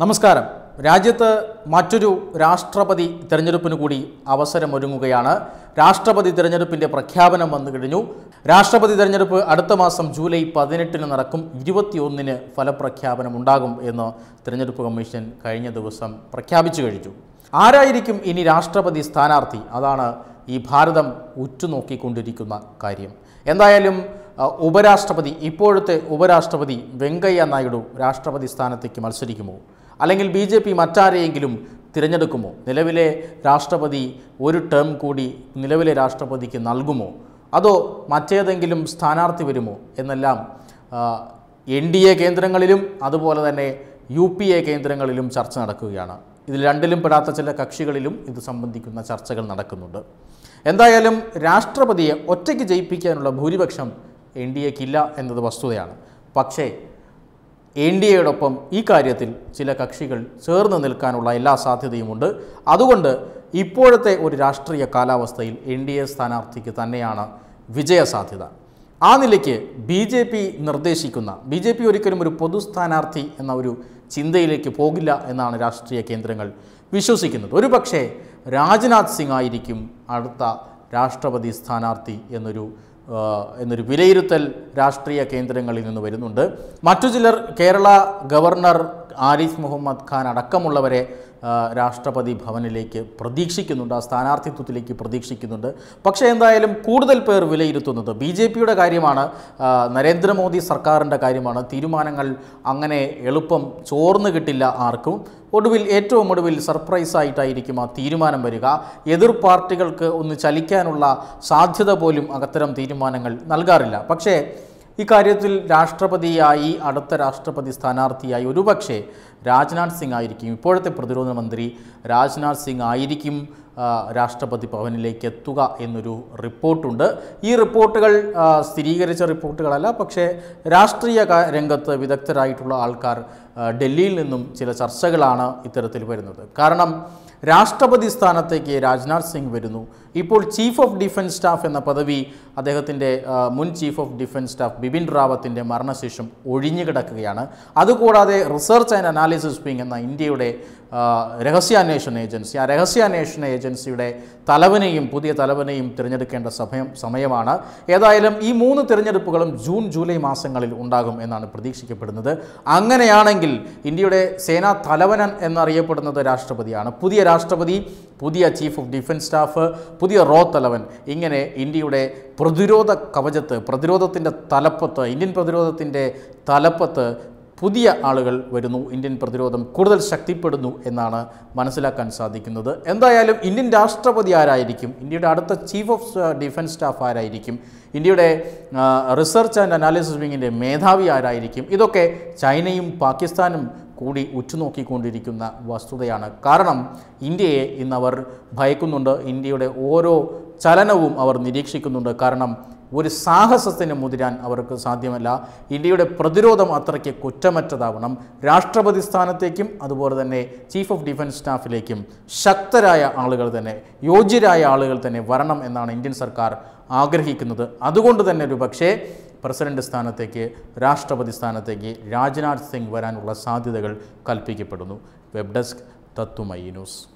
നമസ്കാരം. രാജ്യത്ത് മറ്റൊരു രാഷ്ട്രപതി തിരഞ്ഞെടുപ്പിന് കൂടി അവസരമൊരുങ്ങുകയാണ്. രാഷ്ട്രപതി തിരഞ്ഞെടുപ്പിന്റെ പ്രഖ്യാപനം വന്നു കഴിഞ്ഞു. രാഷ്ട്രപതി തിരഞ്ഞെടുപ്പ് അടുത്ത മാസം ജൂലൈ പതിനെട്ടിന് നടക്കും. ഇരുപത്തിയൊന്നിന് ഫലപ്രഖ്യാപനം ഉണ്ടാകും എന്ന് തിരഞ്ഞെടുപ്പ് കമ്മീഷൻ കഴിഞ്ഞ ദിവസം പ്രഖ്യാപിച്ചു കഴിഞ്ഞു. ആരായിരിക്കും ഇനി രാഷ്ട്രപതി സ്ഥാനാർത്ഥി? അതാണ് ഈ ഭാരതം ഉറ്റുനോക്കിക്കൊണ്ടിരിക്കുന്ന കാര്യം. എന്തായാലും ഉപരാഷ്ട്രപതി ഇപ്പോഴത്തെ ഉപരാഷ്ട്രപതി വെങ്കയ്യ നായിഡു രാഷ്ട്രപതി സ്ഥാനത്തേക്ക് മത്സരിക്കുമോ? അല്ലെങ്കിൽ ബി ജെ പി മറ്റാരെയെങ്കിലും തിരഞ്ഞെടുക്കുമോ? നിലവിലെ രാഷ്ട്രപതി ഒരു ടേം കൂടി നിലവിലെ രാഷ്ട്രപതിക്ക് നൽകുമോ? അതോ മറ്റേതെങ്കിലും സ്ഥാനാർത്ഥി വരുമോ? എന്നെല്ലാം എൻ ഡി എ കേന്ദ്രങ്ങളിലും അതുപോലെ തന്നെ യു പി എ കേന്ദ്രങ്ങളിലും ചർച്ച നടക്കുകയാണ്. ഇതിൽ രണ്ടിലും പെടാത്ത ചില കക്ഷികളിലും ഇത് സംബന്ധിക്കുന്ന ചർച്ചകൾ നടക്കുന്നുണ്ട്. എന്തായാലും രാഷ്ട്രപതിയെ ഒറ്റയ്ക്ക് ജയിപ്പിക്കാനുള്ള ഭൂരിപക്ഷം എൻ ഡി എക്കില്ല എന്നത് വസ്തുതയാണ്. പക്ഷേ എൻ ഡി എയോടൊപ്പം ഈ കാര്യത്തിൽ ചില കക്ഷികൾ ചേർന്ന് നിൽക്കാനുള്ള എല്ലാ സാധ്യതയുമുണ്ട്. അതുകൊണ്ട് ഇപ്പോഴത്തെ ഒരു രാഷ്ട്രീയ കാലാവസ്ഥയിൽ എൻ ഡി എ സ്ഥാനാർത്ഥിക്ക് തന്നെയാണ് വിജയസാധ്യത ആ നിലയ്ക്ക് ബി ജെ പി നിർദ്ദേശിക്കുന്ന ബി ജെ പി ഒരിക്കലും ഒരു പൊതു സ്ഥാനാർത്ഥി എന്ന ഒരു ചിന്തയിലേക്ക് പോകില്ല എന്നാണ് രാഷ്ട്രീയ കേന്ദ്രങ്ങൾ വിശ്വസിക്കുന്നത്. ഒരു പക്ഷേ രാജ്നാഥ് സിംഗ് ആയിരിക്കും അടുത്ത രാഷ്ട്രപതി സ്ഥാനാർത്ഥി എന്നൊരു എന്നൊരു വിലയിരുത്തൽ രാഷ്ട്രീയ കേന്ദ്രങ്ങളിൽ നിന്ന് വരുന്നുണ്ട്. മറ്റു ചിലർ കേരള ഗവർണർ ആരിഫ് മുഹമ്മദ് ഖാൻ അടക്കമുള്ളവരെ രാഷ്ട്രപതി ഭവനിലേക്ക് പ്രതീക്ഷിക്കുന്നുണ്ട് ആ സ്ഥാനാർത്ഥിത്വത്തിലേക്ക് പ്രതീക്ഷിക്കുന്നുണ്ട്. പക്ഷേ എന്തായാലും കൂടുതൽ പേർ വിലയിരുത്തുന്നത് ബി ജെ പിയുടെ കാര്യമാണ് നരേന്ദ്രമോദി സർക്കാരിന്റെ കാര്യമാണ്. തീരുമാനങ്ങൾ അങ്ങനെ എളുപ്പം ചോർന്നു കിട്ടില്ല ആർക്കും. ഒടുവിൽ ഏറ്റവും ഒടുവിൽ സർപ്രൈസായിട്ടായിരിക്കും ആ തീരുമാനം വരിക. എതിർ പാർട്ടികൾക്ക് ഒന്ന് ചലിക്കാനുള്ള സാധ്യത പോലും അത്തരം തീരുമാനങ്ങൾ നൽകാറില്ല. പക്ഷേ ഇക്കാര്യത്തിൽ രാഷ്ട്രപതിയായി അടുത്ത രാഷ്ട്രപതി സ്ഥാനാർത്ഥിയായി ഒരുപക്ഷെ രാജ്നാഥ് സിംഗ് ആയിരിക്കും. ഇപ്പോഴത്തെ പ്രതിരോധ മന്ത്രി രാജ്നാഥ് സിംഗ് ആയിരിക്കും രാഷ്ട്രപതി ഭവനിലേക്ക് എത്തുക എന്നൊരു റിപ്പോർട്ടുണ്ട്. ഈ റിപ്പോർട്ടുകൾ സ്ഥിരീകരിച്ച റിപ്പോർട്ടുകളല്ല പക്ഷേ രാഷ്ട്രീയ രംഗത്ത് വിദഗ്ധരായിട്ടുള്ള ആൾക്കാർ ഡൽഹിയിൽ നിന്നും ചില ചർച്ചകളാണ് ഇത്തരത്തിൽ വരുന്നത്. കാരണം രാഷ്ട്രപതി സ്ഥാനത്തേക്ക് രാജ്നാഥ് സിംഗ് വരുന്നു. ഇപ്പോൾ ചീഫ് ഓഫ് ഡിഫൻസ് സ്റ്റാഫ് എന്ന പദവി അദ്ദേഹത്തിന്റെ മുൻ chief of defence staff Bipin റാവത്തിന്റെ മരണശേഷം ഒഴിഞ്ഞു കിടക്കുകയാണ് അതുകൂടാതെ റിസർച്ച് ആൻഡ് അനാലിസിസ് വിങ് എന്ന ഇന്ത്യയുടെ രഹസ്യാന്വേഷണ ഏജൻസി. ആ രഹസ്യാന്വേഷണ ഏജൻസിയുടെ തലവനെയും പുതിയ തലവനെയും തിരഞ്ഞെടുക്കേണ്ട സമയം സമയമാണ്. ഏതായാലും ഈ മൂന്ന് തിരഞ്ഞെടുപ്പുകളും ജൂൺ ജൂലൈ മാസങ്ങളിൽ ഉണ്ടാകും എന്നാണ് പ്രതീക്ഷിക്കപ്പെടുന്നത്. അങ്ങനെയാണെങ്കിൽ ഇന്ത്യയുടെ സേനാ തലവനൻ എന്നറിയപ്പെടുന്നത് രാഷ്ട്രപതിയാണ്. പുതിയ രാഷ്ട്രപതി പുതിയ ചീഫ് ഓഫ് ഡിഫൻസ് സ്റ്റാഫ് പുതിയ റോ തലവൻ. ഇങ്ങനെ ഇന്ത്യയുടെ പ്രതിരോധ കവചത്ത് പ്രതിരോധത്തിന്റെ തലപ്പത്ത് ഇന്ത്യൻ പ്രതിരോധത്തിന്റെ തലപ്പത്ത് പുതിയ ആളുകൾ വരുന്നു. ഇന്ത്യൻ പ്രതിരോധം കൂടുതൽ ശക്തിപ്പെടുന്നു എന്നാണ് മനസ്സിലാക്കാൻ സാധിക്കുന്നത്. എന്തായാലും ഇന്ത്യൻ രാഷ്ട്രപതി ആരായിരിക്കും? ഇന്ത്യയുടെ അടുത്ത ചീഫ് ഓഫ് ഡിഫൻസ് സ്റ്റാഫ് ആരായിരിക്കും? ഇന്ത്യയുടെ റിസർച്ച് ആൻഡ് അനാലിസിസ് വിങ്ങിന്റെ മേധാവി ആരായിരിക്കും? ഇതൊക്കെ ചൈനയും പാകിസ്ഥാനും കൂടി ഉറ്റുനോക്കിക്കൊണ്ടിരിക്കുന്ന വസ്തുതയാണ്. കാരണം ഇന്ത്യയെ ഇന്ന് അവർ ഭയക്കുന്നുണ്ട്. ഇന്ത്യയുടെ ഓരോ ചലനവും അവർ നിരീക്ഷിക്കുന്നുണ്ട്. കാരണം ഒരു സാഹസത്തിന് മുതിരാൻ അവർക്ക് സാധ്യമല്ല. ഇന്ത്യയുടെ പ്രതിരോധം അത്രയ്ക്ക് കുറ്റമറ്റതാവണം. രാഷ്ട്രപതി സ്ഥാനത്തേക്കും അതുപോലെ തന്നെ ചീഫ് ഓഫ് ഡിഫൻസ് സ്റ്റാഫിലേക്കും ശക്തരായ ആളുകൾ തന്നെ യോഗ്യരായ ആളുകൾ തന്നെ വരണം എന്നാണ് ഇന്ത്യൻ സർക്കാർ ആഗ്രഹിക്കുന്നത്. അതുകൊണ്ട് തന്നെ ഒരു പക്ഷേ പ്രസിഡന്റ് സ്ഥാനത്തേക്ക് രാഷ്ട്രപതി സ്ഥാനത്തേക്ക് രാജ്നാഥ് സിംഗ് വരാനുള്ള സാധ്യതകൾ കൽപ്പിക്കപ്പെടുന്നു. വെബ് ഡെസ്ക് തത്തുമൈ ന്യൂസ്.